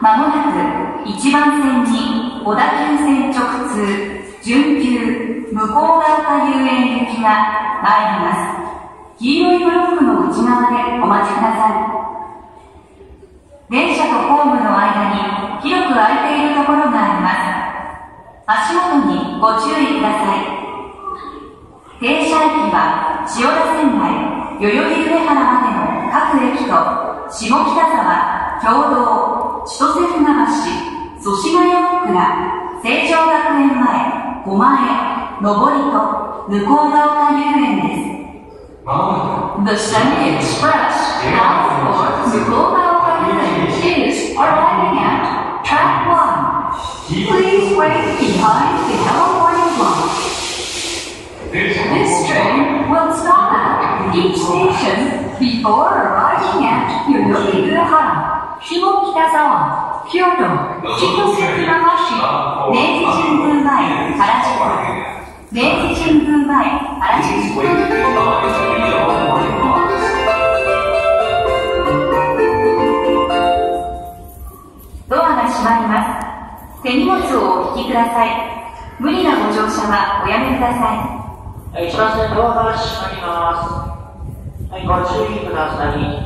まもなく1番線に小田急線直通準急向こう側遊園行きが参ります。黄色いブロックの内側でお待ちください電車とホームの間に広く空いているところがあります。足元にご注意ください。停車駅は千代田線内代々木上原までの各駅と下北沢、共同、千歳船橋、祖師ヶ谷倉、成長学園前、狛江、上りと向こう側丘遊園です。The Sunny Express bound for Mukogaoka is arriving at track 1. く、黄色い Please wait behind the yellow warning light. 電車 This train will stop at each station before arriving at Yoyogi-Uehara, 下北沢、京都、千歳船橋、明治神宮前、原宿、明治神宮前、原宿。Please wait behind the yellow warning lights. ドアが閉まります。手荷物をお引きください。無理なご乗車はおやめください。一番線ドアが閉まります。はい、ご注意ください。